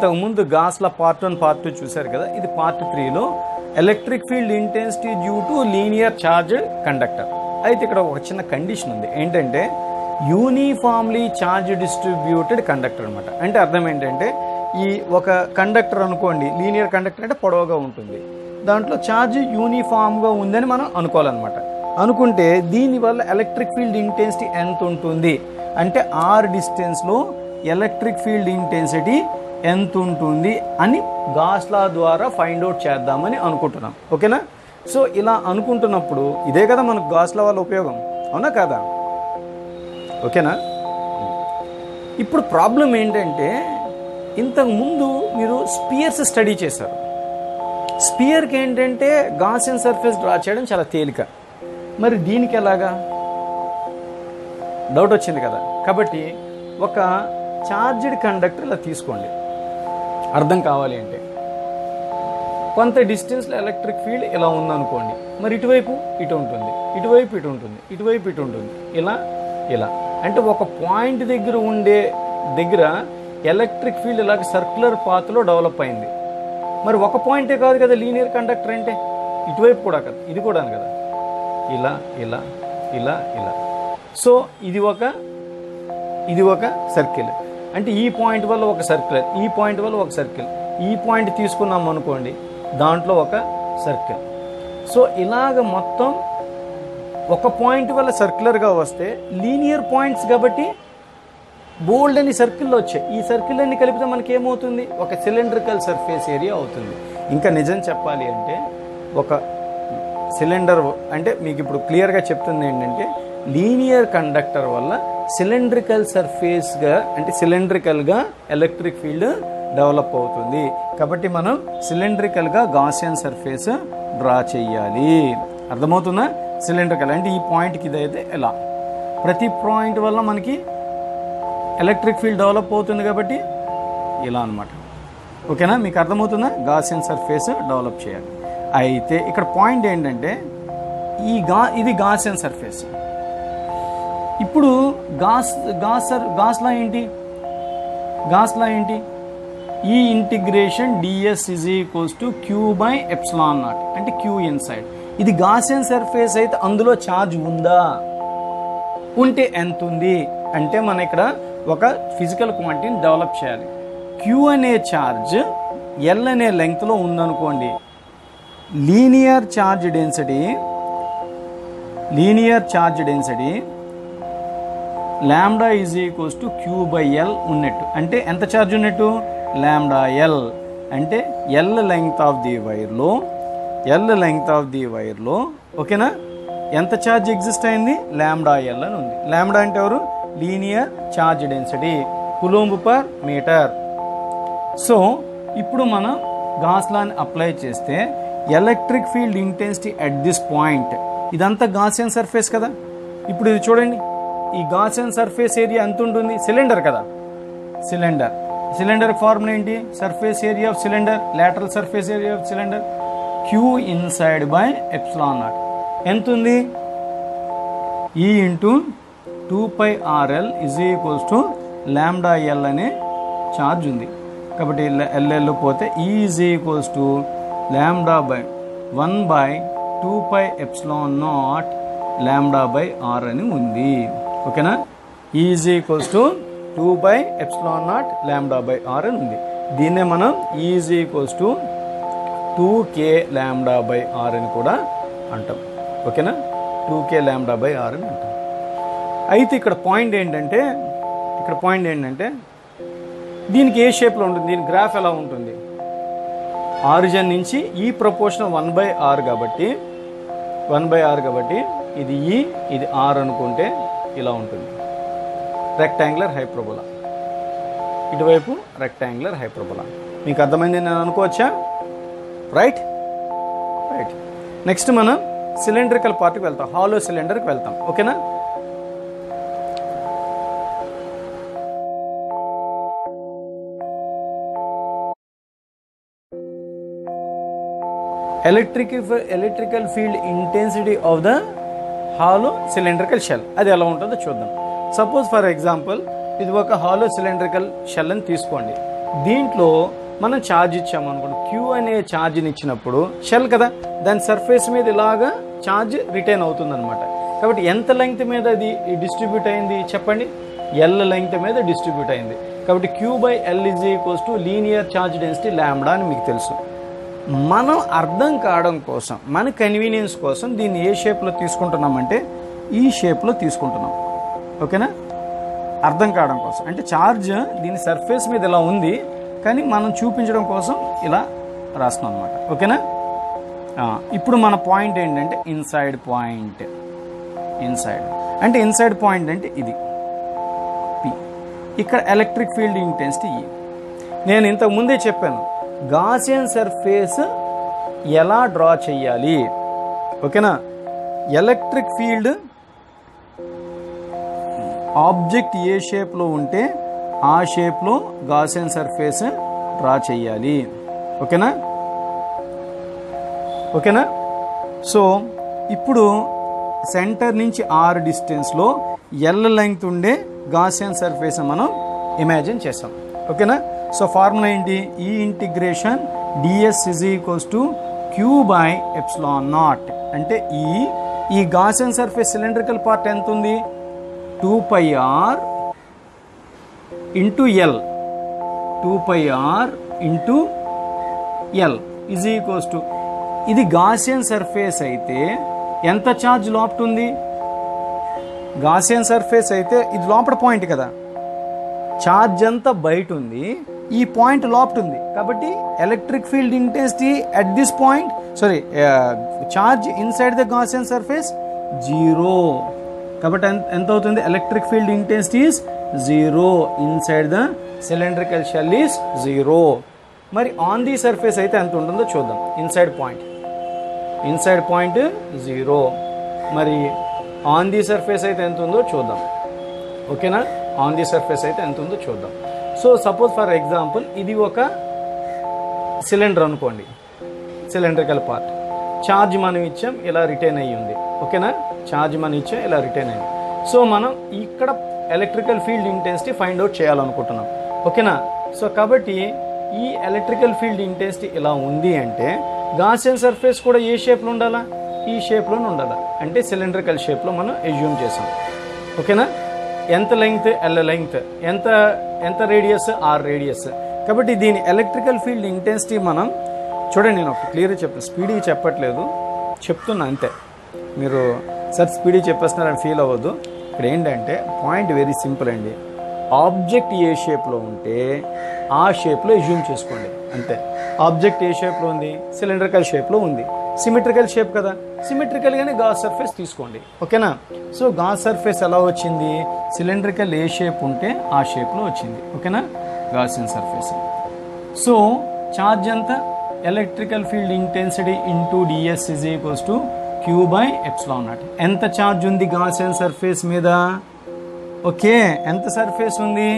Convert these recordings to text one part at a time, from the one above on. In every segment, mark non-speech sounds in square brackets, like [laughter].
ఇంతకుముందు ఇంతకు ముందు Gauss law part one part two చూశారు కదా? ఇది పార్ట్ త్రీలో electric field intensity due to linear charged conductor. అయితే ఇక్కడ ఒక చిన్న కండిషన్ ఉంది. ఏంటంటే యూనిఫామ్లీ చార్జ్ డిస్ట్రిబ్యూటెడ్ కండక్టర్ అనమాట అంటే అర్థం ఏంటంటే ఈ ఒక కండక్టర్ అనుకోండి లీనియర్ కండక్టర్ అంటే పొడవుగా ఉంటుంది. దాంట్లో ఛార్జ్ యూనిఫామ్గా ఉందని మనం అనుకోవాలన్నమాట. అనుకుంటే దీనివల్ల ఎలక్ట్రిక్ ఫీల్డ్ ఇంటెన్సిటీ ఎంత ఉంటుంది? అంటే ఆర్ డిస్టెన్స్లో ఎలక్ట్రిక్ ఫీల్డ్ ఇంటెన్సిటీ ఎంత ఉంటుంది అని గాస్లా ద్వారా ఫైండ్ అవుట్ చేద్దామని అనుకుంటున్నాం. ఓకేనా? సో ఇలా అనుకుంటున్నప్పుడు ఇదే కదా మనకు గాస్లా వల్ల ఉపయోగం. అవునా కదా? ఓకేనా? ఇప్పుడు ప్రాబ్లం ఏంటంటే ఇంతకుముందు మీరు స్పియర్స్ స్టడీ చేశారు. స్పియర్కి ఏంటంటే గాసియన్ సర్ఫేస్ డ్రా చేయడం చాలా తేలిక. మరి దీనికి ఎలాగా? డౌట్ వచ్చింది కదా. కాబట్టి ఒక చార్జ్డ్ కండక్టర్ ఇలా తీసుకోండి. అర్థం కావాలి అంటే. కొంత డిస్టెన్స్లో ఎలక్ట్రిక్ ఫీల్డ్ ఇలా ఉందనుకోండి మరి ఇటువైపు ఇటు ఉంటుంది ఇటువైపు ఇటు ఉంటుంది ఇటువైపు ఇటు ఉంటుంది ఇలా ఇలా. అంటే ఒక పాయింట్ దగ్గర ఉండే దగ్గర ఎలక్ట్రిక్ ఫీల్డ్ ఇలాగ సర్క్యులర్ పాత్లో డెవలప్ అయింది. మరి ఒక పాయింటే కాదు కదా లీనియర్ కండక్టర్ అంటే? ఇటువైపు కూడా కదా ఇది కూడా కదా. ఇలా ఇలా ఇలా ఇలా. సో ఇది ఒక ఇది ఒక సర్కిల్. అంటే ఈ పాయింట్ వల్ల ఒక సర్కిల్ ఈ పాయింట్ వల్ల ఒక సర్కిల్. ఈ పాయింట్ తీసుకున్నాం అనుకోండి దాంట్లో ఒక సర్కిల్. సో ఇలాగ మొత్తం ఒక పాయింట్ వల్ల సర్క్యులర్గా వస్తే లీనియర్ పాయింట్స్ కాబట్టి బోల్డ్ అని సర్కిల్లో వచ్చాయి. ఈ సర్కిల్ అన్ని కలిపితే మనకి ఏమవుతుంది ఒక సిలిండ్రికల్ సర్ఫేస్ ఏరియా అవుతుంది. ఇంకా నిజం చెప్పాలి అంటే ఒక సిలిండర్ అంటే మీకు ఇప్పుడు క్లియర్గా చెప్తుంది ఏంటంటే లీనియర్ కండక్టర్ వల్ల సిలిండ్రికల్ సర్ఫేస్గా అంటే సిలిండ్రికల్గా ఎలక్ట్రిక్ ఫీల్డ్ డెవలప్ అవుతుంది. కాబట్టి మనం సిలిండ్రికల్గా గాసియన్ సర్ఫేస్ డ్రా చేయాలి. అర్థమవుతుందా? సిలిండ్రికల్ అంటే ఈ పాయింట్కి ఇదైతే ఎలా? ప్రతి పాయింట్ వల్ల మనకి ఎలక్ట్రిక్ ఫీల్డ్ డెవలప్ అవుతుంది కాబట్టి ఇలా అనమాట ఓకేనా? మీకు అర్థమవుతుందా? గాసియన్ సర్ఫేస్ డెవలప్ చేయాలి. అయితే ఇక్కడ పాయింట్ ఏంటంటే ఈ గా ఇది గాసియన్ సర్ఫేస్ ఇప్పుడు Gauss Gauss sir Gauss law ఏంటి? గాస్లా ఏంటి? ఈ integration DS is equals to Q by epsilon naught. అంటే క్యూ ఇన్సైడ్ ఇది గాసియన్ సర్ఫేస్ అయితే అందులో ఛార్జ్ ఉందా? ఉంటే ఎంత ఉంది? అంటే మన ఇక్కడ ఒక ఫిజికల్ క్వాంటిటీని డెవలప్ చేయాలి. క్యూ అనే ఛార్జ్ ఎల్ అనే లెంగ్త్లో ఉందనుకోండి. Linear charge density linear charge density lambda is equals to Q by L ఉన్నట్టు. అంటే ఎంత ఛార్జ్ ఉన్నట్టు? Lambda L. అంటే ఎల్ లెంగ్త్ ఆఫ్ ది వైర్లో ఎల్ లెంగ్త్ ఆఫ్ ది వైర్లో ఓకేనా? ఎంత ఛార్జ్ ఎగ్జిస్ట్ అయింది? ల్యాండా ఎల్ అని ఉంది. ల్యాండా అంటే ఎవరు? Linear charge density. Coulomb per metre. So ఇప్పుడు మనం గాస్లాని అప్లై చేస్తే electric field intensity at this point. ఇదంతా గాసియన్ సర్ఫేస్ కదా? ఇప్పుడు ఇది చూడండి. ఈ గాసియన్ సర్ఫేస్ ఏరియా ఎంత ఉంటుంది? సిలిండర్ కదా. సిలిండర్. సిలిండర్ ఫార్ములా ఏంటి? Surface area of cylinder lateral surface area of cylinder Q inside by epsilon naught ఎంత ఉంది? E into two pi R L is equals to lambda L అనే charge ఉంది. కాబట్టి LL పోతే E is equals to lambda by one by two pi epsilon naught lambda by R అని ఉంది. ఓకేనా? Is equals to two by epsilon naught lambda by R అని ఉంది. దీన్నే మనం is equals to two K lambda by R అని కూడా అంటాం. ఓకేనా? Two K lambda by R అని అంటాం. అయితే ఇక్కడ పాయింట్ ఏంటంటే ఇక్కడ పాయింట్ ఏంటంటే దీనికి ఏ షేప్లో ఉంటుంది? దీని గ్రాఫ్ ఎలా ఉంటుంది? ఆరిజన్ నుంచి ఈ ప్రపోర్షన్ వన్ బై ఆర్ కాబట్టి వన్ బై ఆర్ కాబట్టి ఇది ఈ ఇది ఆర్ అనుకుంటే ఇలా ఉంటుంది. రెక్టాంగులర్ హైప్రబోలా ఇటువైపు రెక్టాంగులర్ హైప్రబోలా మీకు అర్థమైంది నేను అనుకోవచ్చా? రైట్ రైట్ నెక్స్ట్ మనం సిలిండ్రికల్ పార్ట్కి వెళ్తాం. హాలో సిలిండర్కి వెళ్తాం. ఓకేనా electric electrical field intensity of the hollow cylindrical shell. అది ఎలా ఉంటుందో చూద్దాం. సపోజ్ ఫర్ ఎగ్జాంపుల్ ఇది ఒక హాలో సిలిండ్రికల్ షెల్ అని తీసుకోండి. దీంట్లో మనం ఛార్జ్ ఇచ్చామనుకోండి క్యూ అనే ఛార్జ్ని ఇచ్చినప్పుడు షెల్ కదా దాని సర్ఫేస్ మీద ఇలాగా ఛార్జ్ రిటైన్ అవుతుంది అనమాట కాబట్టి ఎంత లెంగ్త్ మీద అది డిస్ట్రిబ్యూట్ అయింది చెప్పండి? ఎల్ లెంగ్త్ మీద డిస్ట్రిబ్యూట్ అయింది. కాబట్టి Q by L is equals to linear charge density lambda అని మీకు తెలుసు. మనం అర్థం కావడం కోసం మన కన్వీనియన్స్ కోసం దీన్ని ఏ షేప్లో తీసుకుంటున్నామంటే ఈ షేప్లో తీసుకుంటున్నాం. ఓకేనా? అర్థం కావడం కోసం. అంటే ఛార్జ్ దీని సర్ఫేస్ మీద ఇలా ఉంది కానీ మనం చూపించడం కోసం ఇలా రాస్తున్నాం అనమాట ఓకేనా? ఇప్పుడు మన పాయింట్ ఏంటంటే ఇన్సైడ్ పాయింట్ ఇన్సైడ్ అంటే ఇన్సైడ్ పాయింట్ అంటే ఇది. పి ఇక్కడ ఎలక్ట్రిక్ ఫీల్డ్ ఇంటెన్సిటీ ఈ నేను ఇంతకు ముందే చెప్పాను గాసియన్ సర్ఫేస్ ఎలా డ్రా చేయాలి ఓకేనా? ఎలక్ట్రిక్ ఫీల్డ్ ఆబ్జెక్ట్ ఏ షేప్లో ఉంటే ఆ షేప్లో గాసియన్ సర్ఫేస్ డ్రా చేయాలి ఓకేనా? ఓకేనా? సో ఇప్పుడు సెంటర్ నుంచి ఆర్ డిస్టెన్స్లో ఎల్ లెంగ్త్ ఉండే గాసియన్ సర్ఫేస్ మనం ఇమాజిన్ చేస్తాం. ఓకేనా? సో ఫార్ములా ఏంటి? E e, E integration D S is equals to Q by epsilon naught అంటే E E Gaussian surface cylindrical part ఎంత ఉంది two pi R into L two pi R into L is equals to ఇది Gaussian surface అయితే ఎంత charge లోపట ఉంది? Gaussian surface అయితే ఇది లోపల పాయింట్ కదా. ఛార్జ్ అంతా బయట ఉంది? ఈ పాయింట్ లోపట ఉంది. కాబట్టి electric field intensity at this point sorry charge inside the Gaussian surface zero కాబట్టి ఎంత ఎంత అవుతుంది? Electric field intensity is zero inside the cylindrical shell is zero మరి ఆన్ ది సర్ఫేస్ అయితే ఎంత ఉంటుందో చూద్దాం. Inside point inside point zero మరి ఆన్ ది సర్ఫేస్ అయితే ఎంత ఉందో చూద్దాం. ఓకేనా ఆన్ ది సర్ఫేస్ అయితే ఎంత ఉందో చూద్దాం. సో సపోజ్ ఫర్ ఎగ్జాంపుల్ ఇది ఒక సిలిండర్ అనుకోండి. సిలిండ్రికల్ పార్ట్ ఛార్జ్ మనం ఇచ్చాం ఇలా రిటైన్ అయ్యి ఉంది. ఓకేనా ఛార్జ్ మనం ఇచ్చాం ఇలా రిటైన్ అయ్యింది సో మనం ఇక్కడ electrical field intensity find out చేయాలనుకుంటున్నాం. ఓకేనా సో కాబట్టి ఈ ఎలక్ట్రికల్ ఫీల్డ్ ఇంటెన్సిటీ ఇలా ఉంది అంటే గాసియన్ సర్ఫేస్ కూడా ఏ షేప్లో ఉండాలా? ఈ షేప్లోనే ఉండాలా. అంటే సిలిండ్రికల్ షేప్లో మనం ఎజ్యూమ్ చేసాం. ఓకేనా ఎంత లెంగ్త్ ఎల్ లెంగ్త్ ఎంత ఎంత రేడియస్ ఆర్ రేడియస్. కాబట్టి దీని ఎలక్ట్రికల్ ఫీల్డ్ ఇంటెన్సిటీ మనం చూడండి నేను ఒక క్లియర్గా చెప్పాను స్పీడ్గా చెప్పట్లేదు. చెప్తున్నా అంతే. మీరు సార్ స్పీడ్గా చెప్పేస్తున్నారని ఫీల్ అవ్వద్దు. ఇక్కడ ఏంటంటే పాయింట్ వెరీ సింపుల్ అండి. ఆబ్జెక్ట్ ఏ షేప్లో ఉంటే ఆ షేప్లో ఎజ్యూమ్ చేసుకోండి. అంతే. ఆబ్జెక్ట్ ఏ షేప్లో ఉంది? సిలిండ్రికల్ షేప్లో ఉంది. సిమెట్రికల్ షేప్ కదా. సిమెట్రికల్గానే గాస్ సర్ఫేస్ తీసుకోండి. ఓకేనా సో గాస్ సర్ఫేస్ ఎలా వచ్చింది? సిలిండ్రికల్ ఏ షేప్ ఉంటే ఆ షేప్లో వచ్చింది. ఓకేనా గాసియన్ సర్ఫేస్ సో ఛార్జ్ ఎంత? Electrical field intensity into DS is equals to Q by epsilon naught ఎంత ఛార్జ్ ఉంది గాసియన్ సర్ఫేస్ మీద? ఓకే ఎంత సర్ఫేస్ ఉంది?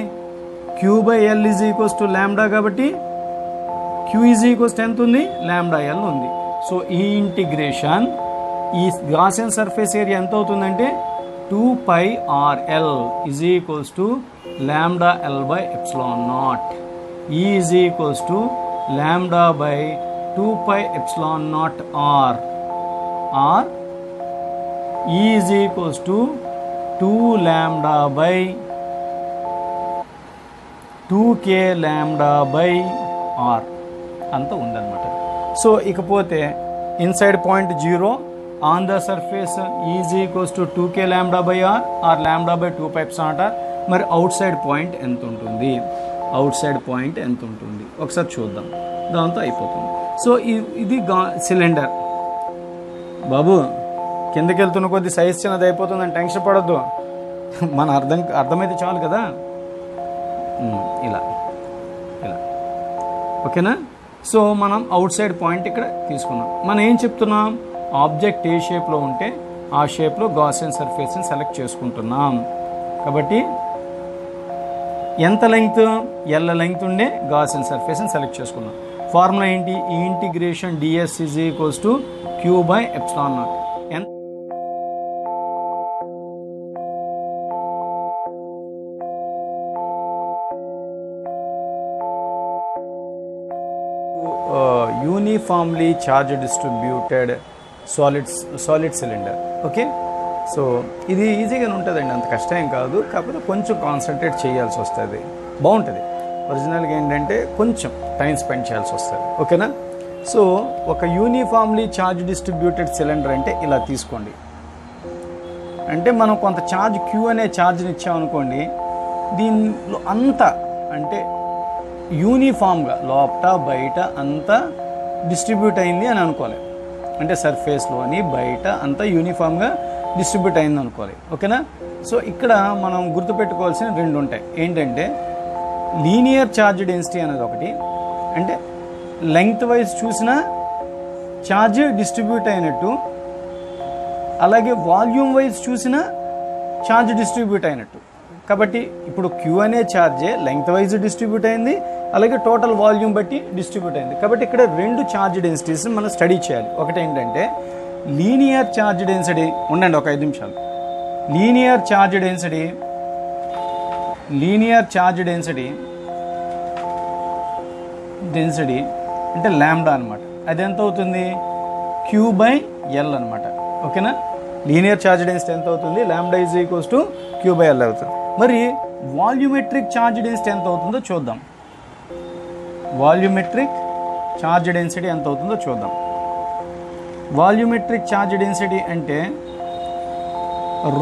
Q by L is equals to lambda కాబట్టి క్యూ ఈజ్ ఈక్వల్స్ ఎంత ఉంది? Lambda L ఉంది. సో ఈ ఇంటిగ్రేషన్ ఈ గాసియన్ సర్ఫేస్ ఏరియా ఎంత అవుతుందంటే two pi R L is equals to lambda L by epsilon naught. E is equals to lambda by two pi epsilon naught R. R E is equals to two lambda by two K lambda by R. అంత ఉందన్నమాట. So ఇకపోతే inside point zero on the surface is equals to two K lambda by R R lambda by two pipes అంటార్ మరి outside point ఎంత ఉంటుంది? Outside point ఎంత ఉంటుంది? ఒకసారి చూద్దాం. దాంతో అయిపోతుంది. సో ఇది గా సిలిండర్ బాబు కిందకి వెళ్తున్న కొద్ది సైజ్ చిన్నది అయిపోతుందని టెన్షన్ పడద్దు. [laughs] మన అర్థం అర్థమైతే చాలు కదా? ఇలా. ఇలా. ఓకేనా? సో మనం అవుట్ సైడ్ పాయింట్ ఇక్కడ తీసుకున్నాం మనం ఏం చెప్తున్నాం? ఆబ్జెక్ట్ ఏ షేప్లో ఉంటే ఆ షేప్లో గాసియన్ సర్ఫేస్ని సెలెక్ట్ చేసుకుంటున్నాం. కాబట్టి ఎంత లెంగ్త్? ఎల్ల లెంగ్త్ ఉండే గాసియన్ సర్ఫేస్ని సెలెక్ట్ చేసుకున్నాం ఫార్ములా ఏంటి? E integration DS is equals to Q by epsilon naught. ఎంత uniformly charge distributed solids solid cylinder okay so ఇది ఈజీగానే ఉంటుందండి. అంత కష్టం కాదు. కాకపోతే కొంచెం కాన్సన్ట్రేట్ చేయాల్సి వస్తుంది. బాగుంటుంది. ఒరిజినల్గా ఏంటంటే కొంచెం టైం స్పెండ్ చేయాల్సి వస్తుంది. ఓకేనా? సో ఒక యూనిఫామ్లీ చార్జ్ డిస్ట్రిబ్యూటెడ్ సిలిండర్ అంటే ఇలా తీసుకోండి. అంటే మనం కొంత ఛార్జ్ క్యూ అనే ఛార్జ్ని ఇచ్చామనుకోండి దీనిలో అంతా అంటే యూనిఫామ్గా లోపట బయట అంతా డిస్ట్రిబ్యూట్ అయింది అని అనుకోవాలి అంటే సర్ఫేస్లోని బయట అంతా యూనిఫామ్గా డిస్ట్రిబ్యూట్ అయింది అనుకోవాలి ఓకేనా? సో ఇక్కడ మనం గుర్తుపెట్టుకోవాల్సిన రెండు ఉంటాయి. ఏంటంటే లీనియర్ ఛార్జ్ డెన్సిటీ అనేది ఒకటి. అంటే లెంగ్త్ వైజ్ చూసినా ఛార్జ్ డిస్ట్రిబ్యూట్ అయినట్టు అలాగే వాల్యూమ్ వైజ్ చూసినా ఛార్జ్ డిస్ట్రిబ్యూట్ అయినట్టు. కాబట్టి ఇప్పుడు క్యూ అనే ఛార్జే లెంగ్త్ వైజ్ డిస్ట్రిబ్యూట్ అయింది అలాగే టోటల్ వాల్యూమ్ బట్టి డిస్ట్రిబ్యూట్ అయింది. కాబట్టి ఇక్కడ రెండు ఛార్జ్ డెన్సిటీస్ మనం స్టడీ చేయాలి. ఒకటి ఏంటంటే లీనియర్ ఛార్జ్ డెన్సిటీ ఉండండి ఒక ఐదు నిమిషాలు. Linear charge density linear charge density density అంటే ల్యాండా అనమాట అది ఎంత అవుతుంది? క్యూ బై ఎల్ అనమాట ఓకేనా? లీనియర్ ఛార్జ్ డెన్సిటీ ఎంత అవుతుంది? Lambda is equals to Q by L అవుతుంది. మరి వాల్యూమెట్రిక్ ఛార్జ్ డెన్సిటీ ఎంత అవుతుందో చూద్దాం. వాల్యూమెట్రిక్ ఛార్జ్ డెన్సిటీ ఎంత అవుతుందో చూద్దాం. వాల్యూమెట్రిక్ ఛార్జ్ డెన్సిటీ అంటే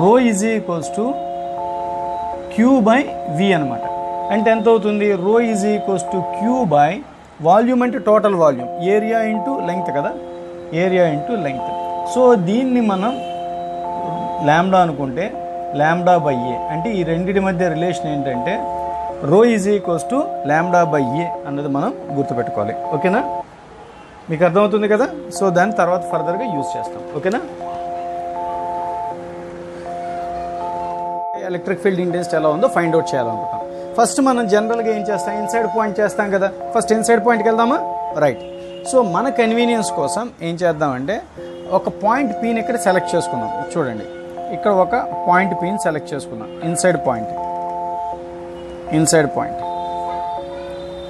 rho is equals to Q by V అనమాట అంటే ఎంత అవుతుంది? Rho is equals to Q by volume అంటే total volume. Area into length కదా? Area into length. సో దీన్ని మనం ల్యాండా అనుకుంటే ల్యాండా బై ఏ. అంటే ఈ రెండింటి మధ్య రిలేషన్ ఏంటంటే rho is equals to lambda by A అన్నది మనం గుర్తుపెట్టుకోవాలి. ఓకేనా? మీకు అర్థమవుతుంది కదా? సో దాన్ని తర్వాత ఫర్దర్గా యూజ్ చేస్తాం. ఓకేనా? ఎలక్ట్రిక్ ఫీల్డ్ ఇంటెన్సిటీ ఎలా ఉందో ఫైండ్ అవుట్ చేయాలనుకుంటాం ఫస్ట్ మనం జనరల్గా ఏం చేస్తాం? ఇన్సైడ్ పాయింట్ చేస్తాం కదా. ఫస్ట్ ఇన్సైడ్ పాయింట్కి వెళ్దామా? రైట్. సో మన కన్వీనియన్స్ కోసం ఏం చేద్దామంటే ఒక పాయింట్ పీని ఇక్కడ సెలెక్ట్ చేసుకుందాం. చూడండి. ఇక్కడ ఒక పాయింట్ పిన్ సెలెక్ట్ చేసుకున్నాం. Inside point. Inside point.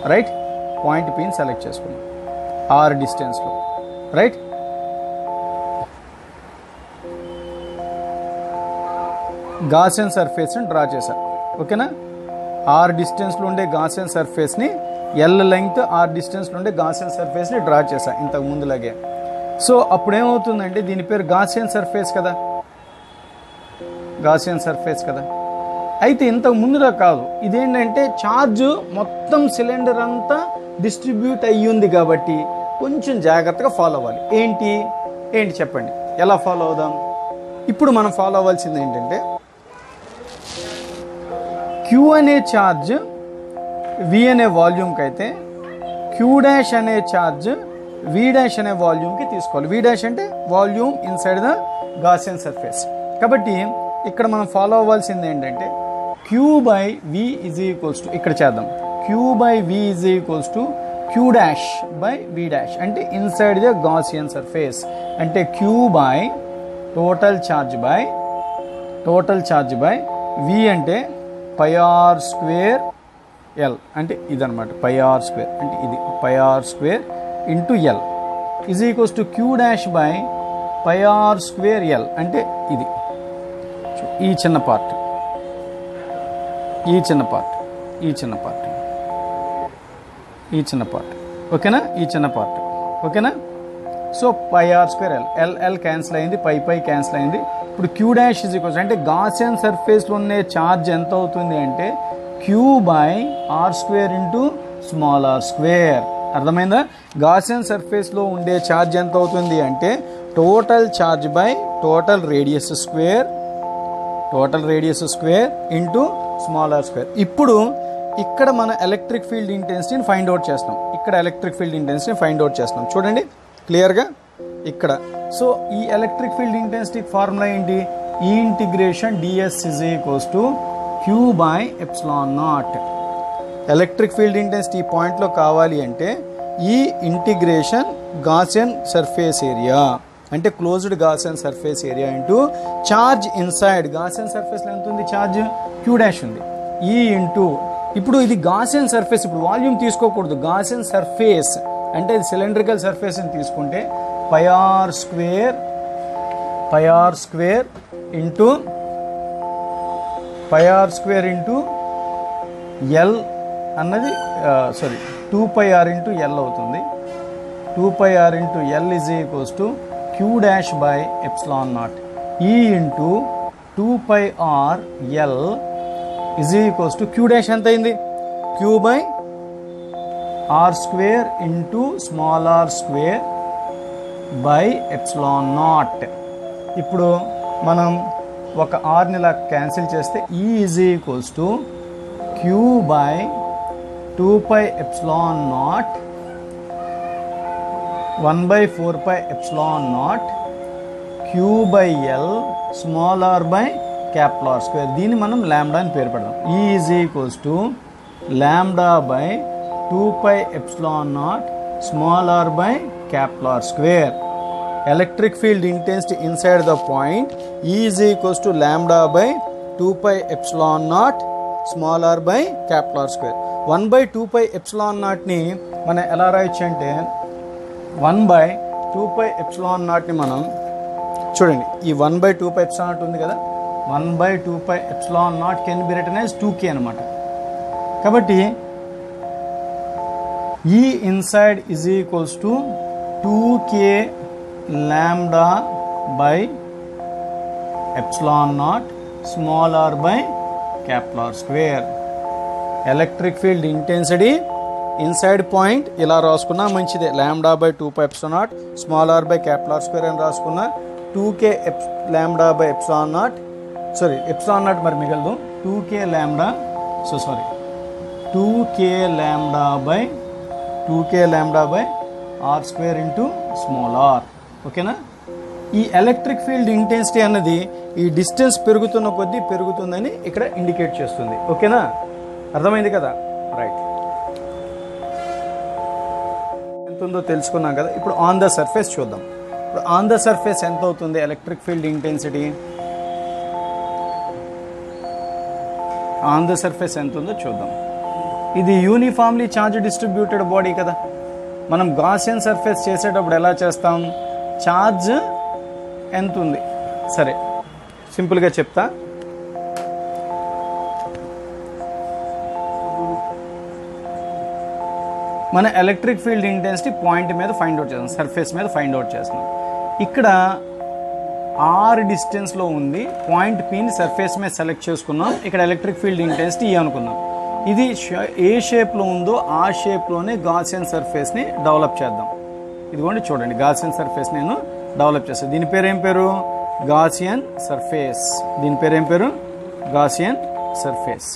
Right? Point pin select చేసుకున్నాం. ఆర్ డిస్టెన్స్లో రైట్? గాసియన్ సర్ఫేస్ని డ్రా చేశాను ఓకేనా? ఆర్ డిస్టెన్స్లో ఉండే గాసియన్ సర్ఫేస్ని ఎల్ లెంగ్త్ ఆర్ డిస్టెన్స్లో ఉండే గాసియన్ సర్ఫేస్ని డ్రా చేశాను ఇంతకు ముందులాగే. సో అప్పుడు ఏమవుతుందంటే దీని పేరు గాసియన్ సర్ఫేస్ కదా. గాసియన్ సర్ఫేస్ కదా. అయితే ఇంతకు ముందుగా కాదు ఇదేంటంటే ఛార్జ్ మొత్తం సిలిండర్ అంతా డిస్ట్రిబ్యూట్ అయ్యింది కాబట్టి కొంచెం జాగ్రత్తగా ఫాలో అవ్వాలి. ఏంటి? ఏంటి చెప్పండి. ఎలా ఫాలో అవుదాం? ఇప్పుడు మనం ఫాలో అవ్వాల్సింది ఏంటంటే క్యూ అనే ఛార్జ్ వి అనే వాల్యూమ్కి అయితే క్యూ డాష్ అనే ఛార్జ్ వి డాష్ అనే వాల్యూమ్కి తీసుకోవాలి. వి డాష్ అంటే volume inside the Gaussian surface. కాబట్టి ఇక్కడ మనం ఫాలో అవ్వాల్సింది ఏంటంటే Q by V is equals to ఇక్కడ చేద్దాం. Q by V is equals to Q dash by V dash అంటే ఇన్సైడ్ ద గాసియన్ సర్ఫేస్ అంటే Q by total charge by total charge by V అంటే pi R square L అంటే ఇదనమాట పై R square అంటే ఇది pi R square into L is equals to Q dash by pi R square L అంటే ఇది. ఈ చిన్న పార్ట్. ఈ చిన్న పార్ట్. ఈ చిన్న పార్ట్. ఈ చిన్న పార్ట్. ఓకేనా? ఈ చిన్న పార్ట్. ఓకేనా? So pi R square L L L cancel అయింది పై పై క్యాన్సిల్ అయింది. ఇప్పుడు క్యూ డాష్ ఇజ్ ఈక్వల్స్ అంటే గాసియన్ సర్ఫేస్లో ఉండే ఛార్జ్ ఎంత అవుతుంది అంటే Q by R square into small R square అర్థమైందా? గాసియన్ సర్ఫేస్లో ఉండే ఛార్జ్ ఎంత అవుతుంది అంటే total charge by total radius square total radius square into small R square. ఇప్పుడు ఇక్కడ మన ఎలక్ట్రిక్ ఫీల్డ్ ఇంటెన్సిటీని ఫైండ్ అవుట్ చేస్తాం ఇక్కడ ఎలక్ట్రిక్ ఫీల్డ్ ఇంటెన్సిటీని ఫైండ్ అవుట్ చేస్తాం చూడండి క్లియర్గా ఇక్కడ. సో ఈ ఎలక్ట్రిక్ ఫీల్డ్ ఇంటెన్సిటీ ఫార్ములా ఏంటి? E integration DS is equals to Q by epsilon naught electric field intensity పాయింట్లో కావాలి అంటే E integration Gaussian surface area. అంటే closed Gaussian surface area into charge inside Gaussian సర్ఫేస్లో ఎంత ఉంది charge queue dash ఉంది. E into ఇప్పుడు ఇది Gaussian surface ఇప్పుడు వాల్యూమ్ తీసుకోకూడదు. గాసియన్ సర్ఫేస్ అంటే ఇది సిలిండ్రికల్ సర్ఫేస్ని తీసుకుంటే pi R square pi R square into pi R square into L అన్నది sorry two pi R into L అవుతుంది. Two pi R into L is equals to Q dash by epsilon naught E into two pi R L is equals to Q dash ఎంత అయింది Q by R square into small R square by epsilon naught ఇప్పుడు మనం ఒక ఆర్ని ఇలా cancel చేస్తే E is equals to Q by two pi epsilon naught one by four pi epsilon naught Q by L small R by capital R square. దీన్ని మనం lambda అని పేరు పెడదాం. E is equals to lambda by two pi epsilon naught small R by capital R square. Electric field intensity inside the point E is equals to lambda by 2 pi naught small R by capital R square. One by two pi epsilon నాట్ని మనం ఎలా రాయొచ్చు అంటే one by two pi epsilon నాట్ని మనం చూడండి. ఈ one by two pi epsilon naught ఉంది కదా? One by two pi epsilon naught can be return as two K అనమాట కాబట్టి E inside is equals to two K lambda by epsilon naught small R by capital R square electric field intensity inside point ఇలా రాసుకున్నా మంచిదే. Lambda by two pi epsilon naught small R by capital R square అని రాసుకున్నా two K ఎప్ lambda by epsilon naught sorry epsilon naught మరి మిగలదు. Two కే lambda so sorry two కే ల్యాండా by two K lambda by R square into small R. ఓకేనా? ఈ electric field intensity అన్నది ఈ డిస్టెన్స్ పెరుగుతున్న కొద్దీ పెరుగుతుందని ఇక్కడ ఇండికేట్ చేస్తుంది. ఓకేనా? అర్థమైంది కదా? రైట్. ఎంత ఉందో తెలుసుకున్నాం కదా. ఇప్పుడు ఆన్ ద సర్ఫేస్ చూద్దాం. ఇప్పుడు ఆన్ ద సర్ఫేస్ ఎంత అవుతుంది electric field intensity on the surface ఎంత ఉందో చూద్దాం. ఇది యూనిఫామ్లీ ఛార్జ్ డిస్ట్రిబ్యూటెడ్ బాడీ కదా. మనం గాసియన్ సర్ఫేస్ చేసేటప్పుడు ఎలా చేస్తాం? ఛార్జ్ ఎంత ఉంది సరే సింపుల్గా చెప్తా. మన ఎలక్ట్రిక్ ఫీల్డ్ ఇంటెన్సిటీ పాయింట్ మీద ఫైండ్ అవుట్ చేస్తాం సర్ఫేస్ మీద ఫైండ్ అవుట్ చేస్తున్నాం. ఇక్కడ ఆర్ డిస్టెన్స్లో ఉంది పాయింట్ పిని సర్ఫేస్ మీద సెలెక్ట్ చేసుకున్నాం ఇక్కడ ఎలక్ట్రిక్ ఫీల్డ్ ఇంటెన్సిటీ ఈ అనుకుందాం ఇది ఏ షేప్లో ఉందో ఆ షేప్లోనే గాసియన్ సర్ఫేస్ని డెవలప్ చేద్దాం. ఇదిగోండి చూడండి గాసియన్ సర్ఫేస్ నేను డెవలప్ చేస్తాను దీని పేరు ఏం పేరు? గాసియన్ సర్ఫేస్ దీని పేరు ఏం పేరు? గాసియన్ సర్ఫేస్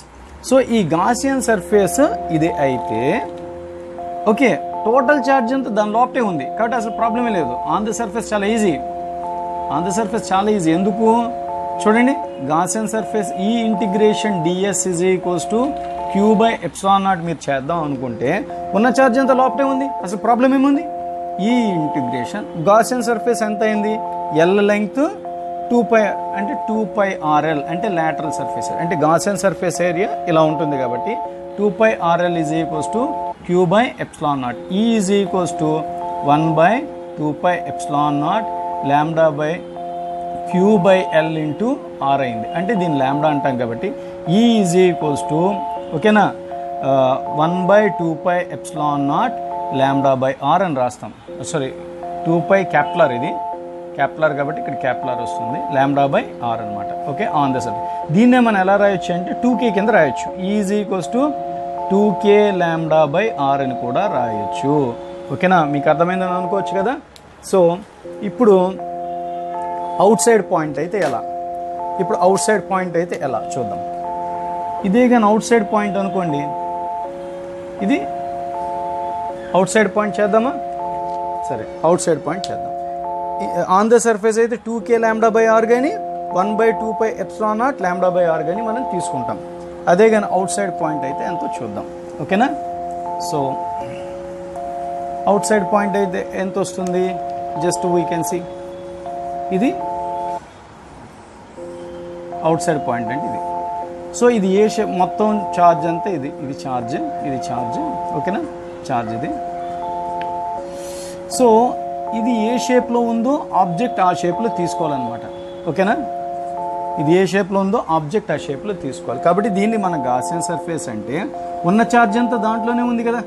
సో ఈ గాసియన్ సర్ఫేస్ ఇది అయితే ఓకే టోటల్ ఛార్జ్ అంతా దాని లోపటే ఉంది. కాబట్టి అసలు ప్రాబ్లమే లేదు. ఆన్ ద సర్ఫేస్ చాలా ఈజీ ఆన్ ద సర్ఫేస్ చాలా ఈజీ ఎందుకు? చూడండి Gaussian surface E integration DS is equals to Q by epsilon naught మీరు చేద్దాం అనుకుంటే ఉన్న ఛార్జ్ అంతా లోపటే ఉంది. అసలు ప్రాబ్లం ఏముంది? ఈ ఇంటిగ్రేషన్ గాసియన్ సర్ఫేస్ ఎంత అయింది? ఎల్ లెంగ్త్ టూ పై అంటే టూ పై ఆర్ఎల్ అంటే లాటరల్ సర్ఫేస్ అంటే గాసియన్ సర్ఫేస్ ఏరియా ఇలా ఉంటుంది కాబట్టి two pi RL is equals to Q by epsilon naught E is equals to one by two pi epsilon naught lambda by Q by L into R అయింది. అంటే దీని lambda అంటాం కాబట్టి E is equals to ఓకేనా? One by two pi epsilon naught lambda by R అని రాస్తాం. Sorry two pi capital R ఇది. Kepler కాబట్టి ఇక్కడ క్యాప్లర్ వస్తుంది. ల్యాండా బై ఆర్ అనమాట ఓకే ఆన్ ద సబ్జెక్ట్ దీన్నే మనం ఎలా రాయొచ్చు అంటే టూ కే కింద రాయొచ్చు. Is equals to two K lambda by R అని కూడా రాయొచ్చు. ఓకేనా? మీకు అర్థమైందని అనుకోవచ్చు కదా? సో ఇప్పుడు అవుట్ సైడ్ పాయింట్ అయితే ఎలా? ఇప్పుడు అవుట్ సైడ్ పాయింట్ అయితే ఎలా? చూద్దాం. ఇదే కానీ అవుట్ సైడ్ పాయింట్ అనుకోండి. ఇది అవుట్ సైడ్ పాయింట్ చేద్దామా? సరే అవుట్ సైడ్ పాయింట్ చేద్దాం. ఆన్ ద సర్ఫేస్ అయితే two K lambda by R కానీ one by two pi epsilon naught lambda by R కానీ మనం తీసుకుంటాం. అదే కానీ అవుట్ సైడ్ పాయింట్ అయితే ఎంతో చూద్దాం. ఓకేనా? సో అవుట్ సైడ్ పాయింట్ అయితే ఎంత వస్తుంది? జస్ట్ వీ కెన్ సి ఇది అవుట్ సైడ్ పాయింట్ అంటే ఇది. సో ఇది ఏ షేప్ మొత్తం ఛార్జ్ అంతా ఇది. ఇది ఛార్జ్ ఇది ఛార్జ్ ఓకేనా? ఛార్జ్ ఇది. సో ఇది ఏ షేప్లో ఉందో ఆబ్జెక్ట్ ఆ షేప్లో తీసుకోవాలన్నమాట. ఓకేనా? ఇది ఏ షేప్లో ఉందో ఆబ్జెక్ట్ ఆ షేప్లో తీసుకోవాలి. కాబట్టి దీన్ని మన గాసియన్ సర్ఫేస్ అంటే ఉన్న ఛార్జ్ అంతా దాంట్లోనే ఉంది కదా.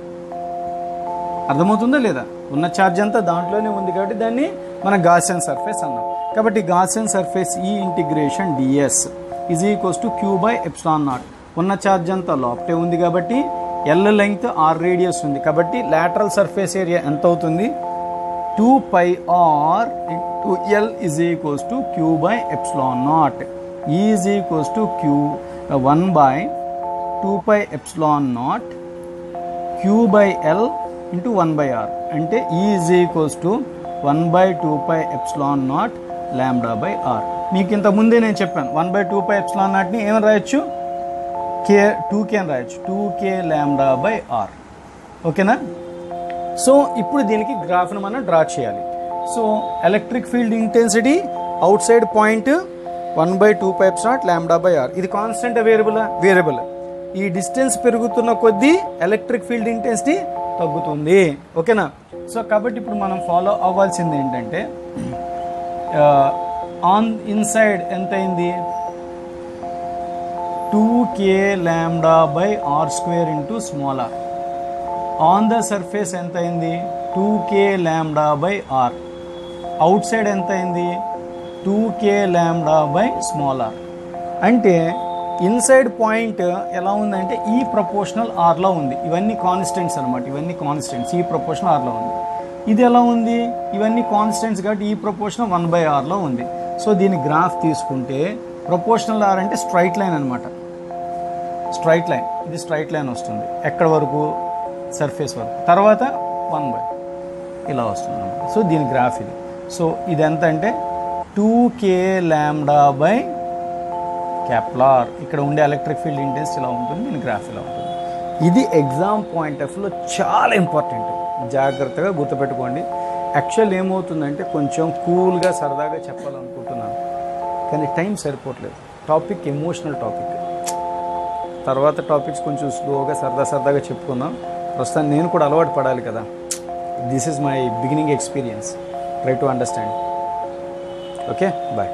అర్థమవుతుందా లేదా? ఉన్న ఛార్జ్ అంతా దాంట్లోనే ఉంది కాబట్టి దాన్ని మన గాసియన్ సర్ఫేస్ అన్నాం. కాబట్టి Gaussian surface E integration DS is equals to Q by epsilon naught ఉన్న ఛార్జ్ అంతా లోపటే ఉంది కాబట్టి ఎల్ లెంగ్త్ ఆర్ రేడియస్ ఉంది. కాబట్టి లాటరల్ సర్ఫేస్ ఏరియా ఎంత అవుతుంది? Two pi R into L is equals to Q by epsilon naught is equals to Q one by two pi epsilon naught Q by L into one by R. అంటే is equals to one by two pi epsilon naught lambda by R. మీకు ఇంత ముందే నేను చెప్పాను one by two pi epsilon నాట్ని ఏమని రాయొచ్చు? K two K అని రాయొచ్చు two K lambda by R. ఓకేనా? సో ఇప్పుడు దీనికి గ్రాఫ్ను మనం డ్రా చేయాలి. So electric field intensity outside point one by two pipes naught lambda by R. ఇది కాన్స్టెంట్ వేరియబుల్ వేరియబుల్ ఈ డిస్టెన్స్ పెరుగుతున్న కొద్దీ ఎలక్ట్రిక్ ఫీల్డ్ ఇంటెన్సిటీ తగ్గుతుంది. ఓకేనా? సో కాబట్టి ఇప్పుడు మనం ఫాలో అవ్వాల్సింది ఏంటంటే ఆన్ ఇన్సైడ్ ఎంత అయింది two K lambda by R square into small R on the surface ఎంత అయింది two K lambda by R. Outside ఎంత అయింది two K lambda by small R అంటే ఇన్సైడ్ పాయింట్ ఎలా ఉందంటే ఈ ప్రపోర్షనల్ ఆర్లో ఉంది. ఇవన్నీ కాన్స్టెంట్స్ అనమాట ఇవన్నీ కాన్స్టెంట్స్. ఈ ప్రపోర్షనల్ ఆర్లో ఉంది. ఇది ఎలా ఉంది? ఇవన్నీ కాన్స్టెంట్స్ కాబట్టి ఈ ప్రపోర్షనల్ వన్ బై ఆర్లో ఉంది. సో దీని గ్రాఫ్ తీసుకుంటే ప్రపోర్షనల్ ఆర్ అంటే స్ట్రైట్ లైన్ అనమాట స్ట్రైట్ లైన్. ఇది స్ట్రైట్ లైన్ వస్తుంది. ఎక్కడ వరకు? సర్ఫేస్ వరకు. తర్వాత వన్ బై. ఇలా వస్తుంది సో దీని గ్రాఫ్ ఇది. సో ఇది ఎంత అంటే టూ కే ల్యాండా బై క్యాప్లార్ ఇక్కడ ఉండే ఎలక్ట్రిక్ ఫీల్డ్ ఇంటెన్స్ ఇలా ఉంటుంది దీని గ్రాఫ్ ఇలా ఉంటుంది. ఇది ఎగ్జామ్ పాయింట్ ఆఫ్ వ్యూలో చాలా ఇంపార్టెంట్ జాగ్రత్తగా గుర్తుపెట్టుకోండి. యాక్చువల్ ఏమవుతుందంటే కొంచెం కూల్గా సరదాగా చెప్పాలనుకుంటున్నాను. కానీ టైం సరిపోవట్లేదు. టాపిక్ ఎమోషనల్ టాపిక్ తర్వాత టాపిక్స్ కొంచెం స్లోగా సరదా సరదాగా చెప్పుకుందాం. ప్రస్తుతం నేను కూడా అలవాటు పడాలి కదా. This is my beginning experience try to understand okay bye